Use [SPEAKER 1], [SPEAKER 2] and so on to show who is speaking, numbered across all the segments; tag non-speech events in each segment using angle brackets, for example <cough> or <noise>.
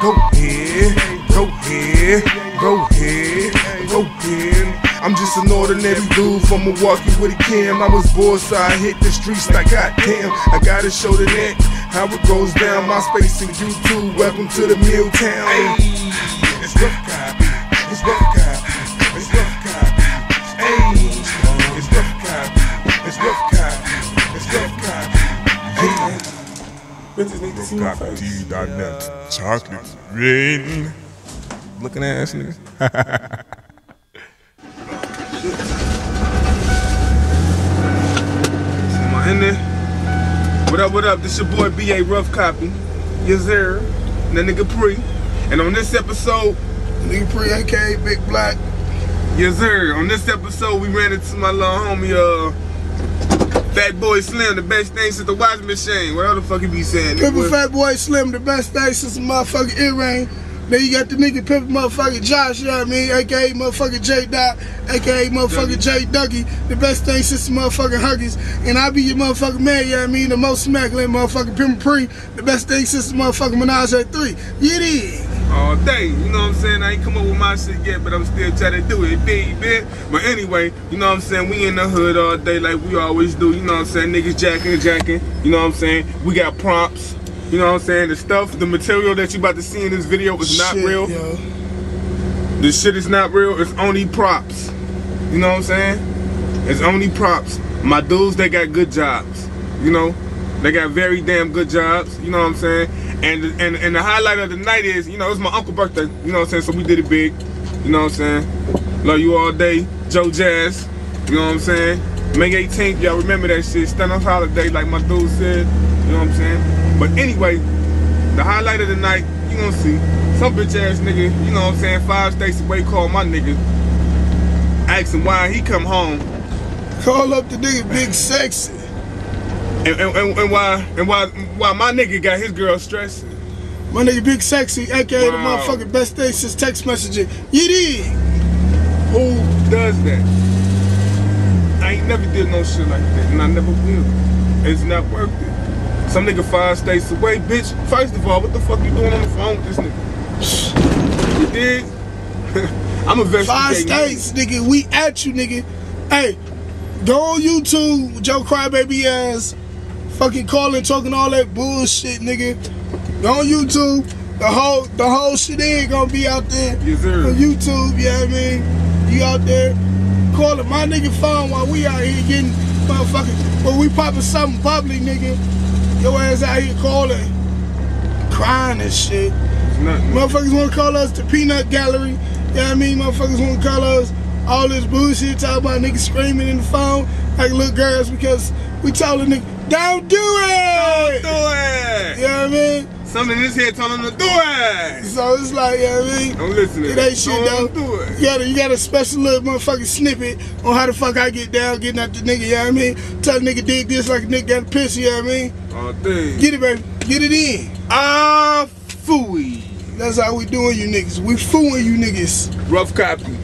[SPEAKER 1] Go ahead, go ahead, go ahead, go ahead. I'm just an ordinary dude from Milwaukee with a cam. I was bored, so I hit the streets like goddamn. I gotta show the net how it goes down. MySpace and YouTube. Welcome to the Milltown. Hey, it's rough copy. It's rough. Bitches need to see my face.
[SPEAKER 2] Net. Chocolate rain.
[SPEAKER 1] Looking ass nigga. Am I in there? What up, what up? This your boy B.A. Rough Copy. Yes, sir. And that nigga Pre. And on this episode,
[SPEAKER 3] Nigga Pre, aka Big Black.
[SPEAKER 1] yes, sir. On this episode, we ran into my little homie, uh, Fat Boy Slim, the best thing since the washing machine. What the fuck you be saying? Nigga?
[SPEAKER 3] Fat Boy Slim, the best thing since the motherfucking earring. Then you got the nigga Pimple motherfucking Josh, you know what I mean? AKA motherfucking J Dot, AKA motherfucking J Ducky, the best thing since the motherfucking Huggies. And I be your motherfucking man, you know what I mean? The most immaculate motherfucking Pimple Pre, the best thing since the motherfucking Menage at 3. You dig?
[SPEAKER 1] All day. You know what I'm saying? I ain't come up with my shit yet, but I'm still trying to do it, baby. But anyway, you know what I'm saying? We in the hood all day like we always do. You know what I'm saying? Niggas jacking and jacking. You know what I'm saying? We got prompts. You know what I'm saying? The stuff, the material that you about to see in this video is not
[SPEAKER 3] Shit,
[SPEAKER 1] real.
[SPEAKER 3] Yo.
[SPEAKER 1] This shit is not real. It's only props. You know what I'm saying? It's only props. My dudes, they got good jobs. You know, they got very damn good jobs. You know what I'm saying? And and and the highlight of the night is, you know, it's my uncle's birthday. You know what I'm saying? So we did it big. You know what I'm saying? Love you all day, Joe Jazz. You know what I'm saying? May 18th, y'all remember that shit. Stand up holiday, like my dude said. You know what I'm saying? But anyway, the highlight of the night, you gonna see some bitch ass nigga, you know what I'm saying, five states away call my nigga, asking why he come home
[SPEAKER 3] Call up the nigga Big Sexy.
[SPEAKER 1] And, and, and, why and why why my nigga got his girl stressing.
[SPEAKER 3] My nigga Big Sexy, aka
[SPEAKER 1] Wow.
[SPEAKER 3] the motherfucking best thing since text messaging. You dig?
[SPEAKER 1] Who does that? I ain't never did no shit like that, and I never will. It's not worth it. Some nigga five states away, bitch. First of all, what the fuck you doing on the phone with this nigga? You did? <laughs> I'm investigating.
[SPEAKER 3] Five states, nigga. We at you, nigga. Hey, go on YouTube, Joe Crybaby ass, fucking calling, talking all that bullshit, nigga. On YouTube. The whole, the whole shit ain't gonna be out there
[SPEAKER 1] Yes, sir.
[SPEAKER 3] on YouTube. You know what I mean? You out there calling my nigga phone while we out here getting motherfucking. When we popping something public, nigga, your ass out here calling, crying and shit.
[SPEAKER 1] Nothing.
[SPEAKER 3] Motherfuckers want to call us the peanut gallery. You know what I mean? Motherfuckers want to call us all this bullshit, talk about niggas screaming in the phone like little girls because we told a nigga, don't do it!
[SPEAKER 1] Don't do it.
[SPEAKER 3] You know what I mean?
[SPEAKER 1] Something in his head telling him to do it.
[SPEAKER 3] So it's like, you know what I mean?
[SPEAKER 1] Don't listen to
[SPEAKER 3] It ain't shit.
[SPEAKER 1] Don't do it.
[SPEAKER 3] You got, a, you got a special little motherfucking snippet on how the fuck I get down, getting at the nigga, you know what I mean? Tell the nigga dig this like a nigga got a piss, you know what I mean?
[SPEAKER 1] All day.
[SPEAKER 3] Get it, baby. Get it in.
[SPEAKER 1] Ah, fooey.
[SPEAKER 3] That's how we doing you niggas. We fooling you niggas.
[SPEAKER 1] Rough copy.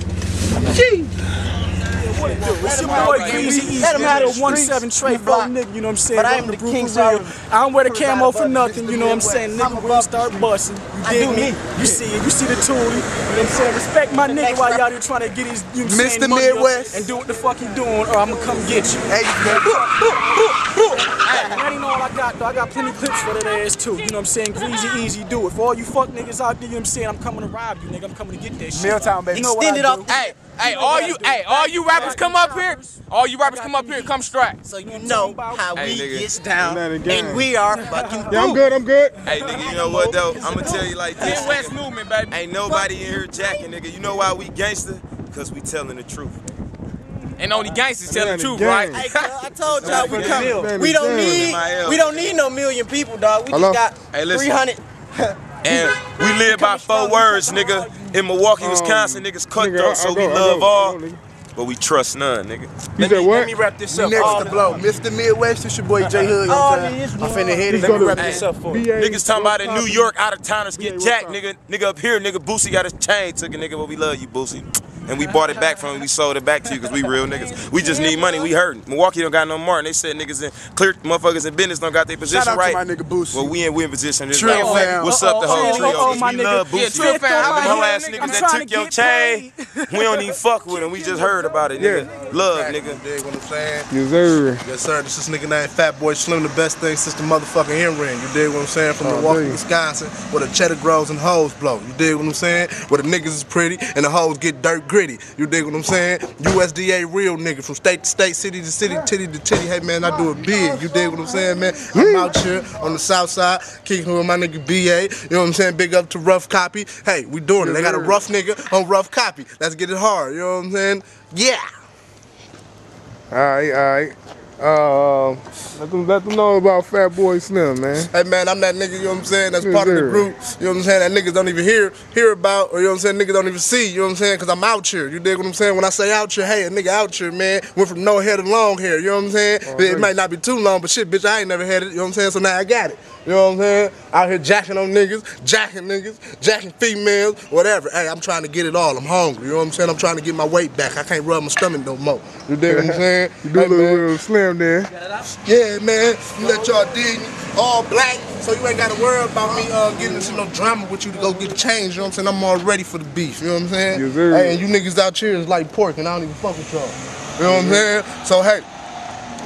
[SPEAKER 4] It's your boy Greasy Easy.
[SPEAKER 5] Let 'em have
[SPEAKER 4] That
[SPEAKER 5] the
[SPEAKER 4] one
[SPEAKER 5] streets,
[SPEAKER 4] seven
[SPEAKER 5] you block.
[SPEAKER 4] nigga, you know what I'm saying?
[SPEAKER 5] But I am the
[SPEAKER 4] Brooklyn
[SPEAKER 5] king,
[SPEAKER 4] Radio. I don't wear the camo for nothing, you know what I'm saying? Nigga,
[SPEAKER 5] I'm
[SPEAKER 4] we start busting. You
[SPEAKER 5] I
[SPEAKER 4] dig
[SPEAKER 5] do
[SPEAKER 4] me?
[SPEAKER 5] me.
[SPEAKER 4] You see it, you see the toolie. You know what I'm saying? Respect my nigga while y'all here trying to get his, you know what I'm saying, money
[SPEAKER 5] Midwest.
[SPEAKER 4] And do what the fuck he doing, or I'ma come get you.
[SPEAKER 5] Hey,
[SPEAKER 4] That ain't all I got, though. I got plenty clips for that ass, too. You know what I'm saying? Greasy Easy, do it. For all you fuck niggas out there, you know what I'm saying? I'm coming to rob you, nigga. I'm coming to get that shit.
[SPEAKER 5] Milltown, baby.
[SPEAKER 4] You know what
[SPEAKER 5] Extend it
[SPEAKER 4] do.
[SPEAKER 5] off.
[SPEAKER 6] Hey, hey, all you, hey, all you rappers come up here. All you rappers come up here, come strapped.
[SPEAKER 5] so you know how we
[SPEAKER 6] nigga.
[SPEAKER 5] gets down, and we are fucking
[SPEAKER 1] Yeah, I'm good. I'm good.
[SPEAKER 7] Hey nigga, you know what though? I'ma tell you like this.
[SPEAKER 6] Midwest movement, baby.
[SPEAKER 7] Ain't nobody in here jacking, nigga. You know why we gangster? Cause we telling the truth.
[SPEAKER 6] And only gangsters tell the truth, right?
[SPEAKER 5] Hey, cuz, I told y'all we
[SPEAKER 1] Man,
[SPEAKER 5] coming. We don't need, we don't need no million people, dog. We
[SPEAKER 1] Hello?
[SPEAKER 5] just got
[SPEAKER 7] listen.
[SPEAKER 5] 300. <laughs>
[SPEAKER 7] And we live by four words, nigga. In Milwaukee, Wisconsin, niggas
[SPEAKER 1] Um, Nigga,
[SPEAKER 7] cutthroat, so we love all,
[SPEAKER 1] I go, nigga.
[SPEAKER 7] but we trust none, nigga.
[SPEAKER 1] You said what?
[SPEAKER 4] Let me wrap this up.
[SPEAKER 8] Next
[SPEAKER 4] All
[SPEAKER 8] to
[SPEAKER 4] the-
[SPEAKER 8] blow, Mr. Midwest, it's your boy J Hood.
[SPEAKER 5] Oh,
[SPEAKER 8] what I'm saying?
[SPEAKER 5] this
[SPEAKER 8] I'm
[SPEAKER 5] one.
[SPEAKER 8] finna hit it.
[SPEAKER 4] Let me wrap this up for you.
[SPEAKER 1] BA
[SPEAKER 7] Niggas talking about in New York, out of towners get jacked, nigga. Nigga up here, nigga Boosie got his chain took, a nigga. But we love you, Boosie. And we bought it back from him. We sold it back to you because we real niggas. We just need money. We hurting. Milwaukee don't got no more, and they said niggas in clear motherfuckers in business don't got their position
[SPEAKER 8] Shout out
[SPEAKER 7] right.
[SPEAKER 8] to my nigga Boosie.
[SPEAKER 7] Well, we in we in position. This
[SPEAKER 8] Trill
[SPEAKER 7] right.
[SPEAKER 8] fam.
[SPEAKER 7] What's up, the whole
[SPEAKER 4] Uh-oh,
[SPEAKER 7] trio?
[SPEAKER 4] uh-oh, my
[SPEAKER 7] we
[SPEAKER 4] nigga.
[SPEAKER 7] love
[SPEAKER 6] Yeah,
[SPEAKER 7] Boosie.
[SPEAKER 6] Trill fam,
[SPEAKER 7] Them
[SPEAKER 6] I'm
[SPEAKER 7] whole
[SPEAKER 6] here,
[SPEAKER 7] ass
[SPEAKER 6] nigga.
[SPEAKER 7] niggas
[SPEAKER 4] I'm
[SPEAKER 7] that took
[SPEAKER 4] to
[SPEAKER 7] your chain.
[SPEAKER 4] paid.
[SPEAKER 7] We don't even fuck with them. We just heard about it, nigga. Love, nigga.
[SPEAKER 8] Dig what I'm saying?
[SPEAKER 5] Yes, sir.
[SPEAKER 8] Yes, sir. This is nigga named Fat Boy Slim, the best thing since the motherfucking in ring. You dig what I'm saying? From
[SPEAKER 5] Oh,
[SPEAKER 8] Milwaukee,
[SPEAKER 5] dig.
[SPEAKER 8] Wisconsin, where the cheddar grows and hoes blow. You dig what I'm saying? Where the niggas is pretty and the hoes get dirt gritty. You dig what I'm saying? USDA real nigga from state to state, city to city, titty to titty. Hey man, I do it big. You dig what I'm saying, man? I'm out here on the south side, kicking with my nigga BA. You know what I'm saying? Big up to Rough Copy. Hey, we doing it. They got a rough nigga on Rough Copy. Let's get it hard. You know what I'm saying? Yeah.
[SPEAKER 5] All right, all right. Uh, let them let them know about Fat Boy Slim, man.
[SPEAKER 8] Hey man, I'm that nigga, you know what I'm saying? That's
[SPEAKER 5] Yes,
[SPEAKER 8] part of the group. You know what I'm saying? That niggas don't even hear hear about, or you know what I'm saying? Niggas don't even see, you know what I'm saying? Cause I'm out here. You dig what I'm saying? When I say out here, hey, a nigga out here, man, went from no hair to long hair, you know what I'm saying? it
[SPEAKER 5] thanks.
[SPEAKER 8] might not be too long, but shit, bitch, I ain't never had it, you know what I'm saying? So now I got it. You know what I'm saying? Out here jacking on niggas, jacking niggas, jacking females, whatever. Hey, I'm trying to get it all. I'm hungry. You know what I'm saying? I'm trying to get my weight back. I can't rub my stomach no more. You dig what I'm saying?
[SPEAKER 5] You do
[SPEAKER 8] Hey,
[SPEAKER 5] look real slim there.
[SPEAKER 8] Yeah, man. You let y'all dig me. All black, so you ain't gotta worry about me uh, getting into no drama with you to go get changed. You know what I'm saying? I'm all ready for the beef. You know what I'm saying?
[SPEAKER 5] Yes, sir.
[SPEAKER 8] Hey, and you niggas out here is like pork, and I don't even fuck with y'all. You know what I'm saying? So hey,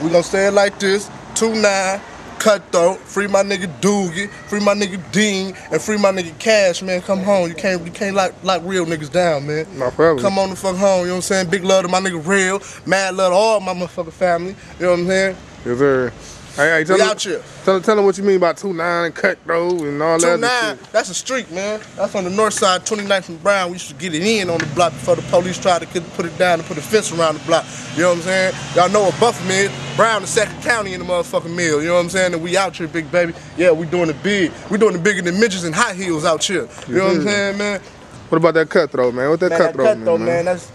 [SPEAKER 8] we gonna say it like this: two nine. Cutthroat, free my nigga Doogie, free my nigga Dean, and free my nigga Cash, man. Come home. You can't you can't lock, lock real niggas down, man.
[SPEAKER 5] No problem.
[SPEAKER 8] Come on the fuck home, you know what I'm saying? Big love to my nigga Real, mad love to all my motherfucking family, you know what I'm saying?
[SPEAKER 5] Yes, sir. Hey, hey, tell
[SPEAKER 8] We
[SPEAKER 5] them,
[SPEAKER 8] out here.
[SPEAKER 5] Tell, tell them what you mean by two nine and cutthroat and all that. 2-9,
[SPEAKER 8] that's a street, man. That's on the north side, 29th and Brown. We used to get it in on the block before the police tried to put- it down and put a fence around the block. You know what I'm saying? Y'all know what Buffalo is. Brown, the second county in the motherfucking mill. You know what I'm saying? And we out here, big baby. Yeah, we doing it big. We doing it bigger than midgets and high heels out here. You know what I'm saying, man?
[SPEAKER 5] What about that cutthroat, man? What that
[SPEAKER 8] Man, that
[SPEAKER 5] cutthroat,
[SPEAKER 8] cutthroat,
[SPEAKER 5] man?
[SPEAKER 8] man, that's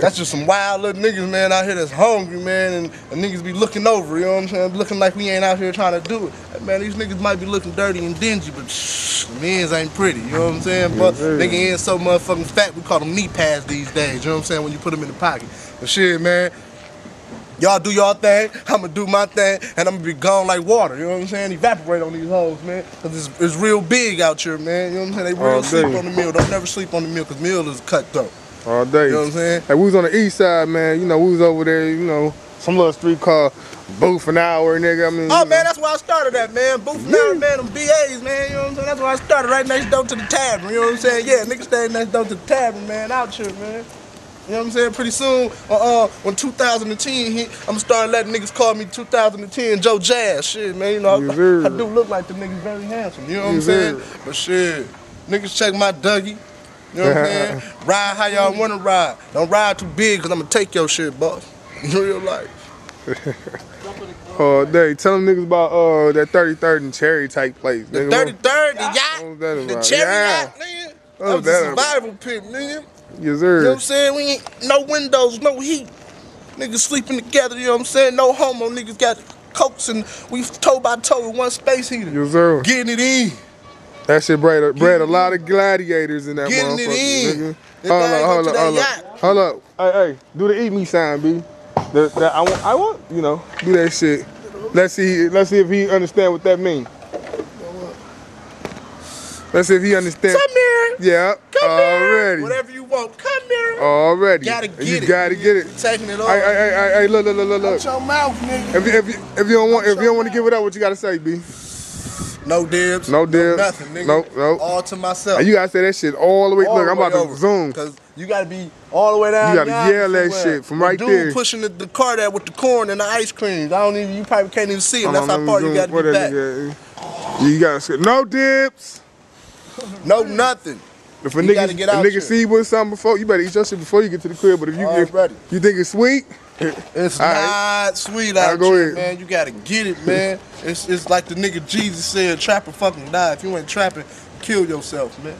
[SPEAKER 8] that's just some wild little niggas, man, out here that's hungry, man, and, and niggas be looking over, you know what I'm saying? Looking like we ain't out here trying to do it. Man, these niggas might be looking dirty and dingy, but shh, the men's ain't pretty, you know what I'm saying? But
[SPEAKER 5] sir.
[SPEAKER 8] nigga ain't so motherfucking fat, we call them knee pads these days, you know what I'm saying, when you put them in the pocket. But shit, man, Y'all do y'all thing, I'ma do my thing, and I'ma be gone like water, you know what I'm saying? Evaporate on these hoes, man. Cause it's, it's real big out here, man. You know what I'm saying? They real
[SPEAKER 5] All
[SPEAKER 8] sleep
[SPEAKER 5] day.
[SPEAKER 8] on the mill. Don't never sleep on the mill, cause mill is cut cutthroat.
[SPEAKER 5] All day.
[SPEAKER 8] You know what I'm saying?
[SPEAKER 5] Hey, we was on the east side, man. You know, we was over there, you know, some little street called Booth an Hour, nigga. I mean,
[SPEAKER 8] Oh man,
[SPEAKER 5] know.
[SPEAKER 8] that's where I started at, man. Booth now, man, them BAs, man. You know what I'm saying? That's where I started, right next door to the tavern. You know what I'm saying? Yeah, niggas staying next door to the tavern, man. Out here, man. You know what I'm saying? Pretty soon, uh, uh when 2010 hit, I'm gonna start letting niggas call me 2010 Joe Jazz. Shit, man. You know,
[SPEAKER 5] Yes,
[SPEAKER 8] I. I do look like the niggas very handsome. You know what I'm saying?
[SPEAKER 5] sir.
[SPEAKER 8] But shit, niggas check my Dougie. You know what I'm <laughs> saying? Ride how y'all wanna ride. Don't ride too big, cause I'm gonna take your shit, boss. <laughs> In real life. <laughs>
[SPEAKER 5] all day. Tell them niggas about uh that 33rd and Cherry type place.
[SPEAKER 8] The
[SPEAKER 5] nigga.
[SPEAKER 8] 33rd, the yacht, the cherry
[SPEAKER 5] Yeah.
[SPEAKER 8] yacht, nigga. That
[SPEAKER 5] was
[SPEAKER 8] was a
[SPEAKER 5] about?
[SPEAKER 8] survival pit, nigga.
[SPEAKER 5] Yes,
[SPEAKER 8] You know what I'm saying? We ain't no windows, no heat. Niggas sleeping together, you know what I'm saying? No homo, niggas got coats and we toe by toe with one space heater.
[SPEAKER 5] Yes, sir.
[SPEAKER 8] Getting it in.
[SPEAKER 5] That shit bred a, bred a lot of gladiators in that
[SPEAKER 8] Getting it
[SPEAKER 5] motherfucker.
[SPEAKER 8] in.
[SPEAKER 5] Nigga. Hold up, hold up, hold up. Hold up. Hey, hey, do the eat me sign, B. The, the, I want, I want, you know, do that shit. Let's see, let's see if he understand what that means. Let's see if he understand.
[SPEAKER 8] Come here.
[SPEAKER 5] Yeah,
[SPEAKER 8] Come
[SPEAKER 5] already,
[SPEAKER 8] here. Whatever you Come here.
[SPEAKER 5] Oh, already.
[SPEAKER 8] Gotta get
[SPEAKER 5] you
[SPEAKER 8] it.
[SPEAKER 5] gotta get it.
[SPEAKER 8] Taking it over.
[SPEAKER 5] Hey, hey, hey, hey, hey, look, look, look, look.
[SPEAKER 3] Shut your mouth, nigga.
[SPEAKER 5] If you, if you, if you don't want, if you don't want to give it up, what you gotta say, B?
[SPEAKER 8] No dibs.
[SPEAKER 5] No dibs.
[SPEAKER 8] nothing, nigga.
[SPEAKER 5] Nope, nope.
[SPEAKER 8] All to myself.
[SPEAKER 5] You gotta say that shit all the way.
[SPEAKER 8] All
[SPEAKER 5] look,
[SPEAKER 8] the
[SPEAKER 5] I'm
[SPEAKER 8] way
[SPEAKER 5] about to
[SPEAKER 8] over.
[SPEAKER 5] zoom.
[SPEAKER 8] Cause you gotta be all the way down.
[SPEAKER 5] You gotta yell that shit from
[SPEAKER 8] The
[SPEAKER 5] right
[SPEAKER 8] dude
[SPEAKER 5] there.
[SPEAKER 8] pushing the, the car there with the corn and the ice cream. I don't even. You probably can't even see him. That's how far you gotta be back.
[SPEAKER 5] You gotta say no dibs. <laughs>
[SPEAKER 8] No nothing.
[SPEAKER 5] If a
[SPEAKER 8] You
[SPEAKER 5] nigga,
[SPEAKER 8] get
[SPEAKER 5] a nigga see you with something before, you better eat your shit before you get to the crib. But if you if you think it's sweet,
[SPEAKER 8] It's
[SPEAKER 5] All right.
[SPEAKER 8] not sweet
[SPEAKER 5] All
[SPEAKER 8] out
[SPEAKER 5] right, go
[SPEAKER 8] here, man. You gotta get it, man. it's it's like the nigga Jesus said, trapper fucking die. If you ain't trapping, kill yourself, man.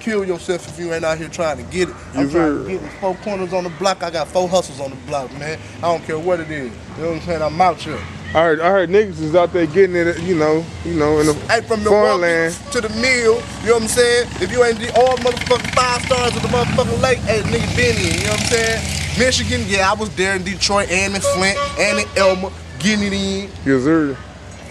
[SPEAKER 8] Kill yourself if you ain't out here trying to get it. I'm
[SPEAKER 5] Yes,
[SPEAKER 8] trying to get it. Four corners on the block. I got four hustles on the block, man. I don't care what it is. You know what I'm saying? I'm out here.
[SPEAKER 5] I heard, I heard niggas is out there getting it, you know, you know, in the
[SPEAKER 8] Hey, from
[SPEAKER 5] foreign land.
[SPEAKER 8] to the mill, you know what I'm saying? If you ain't the all motherfucking five stars of the motherfucking lake, hey, nigga been in, you know what I'm saying? Michigan, yeah, I was there in Detroit and in Flint and in Elma, getting it in,
[SPEAKER 5] Yes, sir.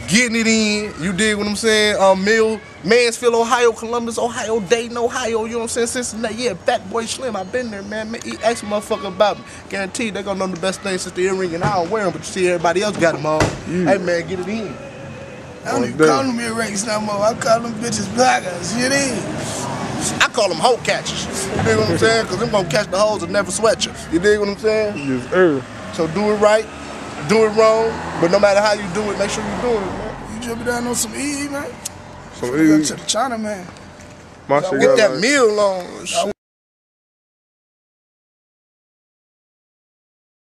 [SPEAKER 8] Getting it in. You dig what I'm saying? Um, Mill, Mansfield, Ohio, Columbus, Ohio, Dayton, Ohio, you know what I'm saying? Cincinnati, yeah, Fat Boy Slim, I've been there, man. man he ask a motherfucker about me. Guaranteed they gonna know the best thing since the earring, and I don't wear them, but you see everybody else got them on. Hey, man, get it in.
[SPEAKER 3] I don't even call them earrings no more. I call them bitches blockers. You dig?
[SPEAKER 8] I call them hoe catchers. You dig what I'm saying? Because them gonna catch the hoes and never sweat you. You dig what I'm saying?
[SPEAKER 5] Yes, sir.
[SPEAKER 8] So do it right, do it wrong, but no matter how you do it, make sure you doing it, man.
[SPEAKER 3] You jumping down on some E, man?
[SPEAKER 5] So,
[SPEAKER 3] Go to the China, man.
[SPEAKER 5] my shit
[SPEAKER 8] Get that meal on. Shit.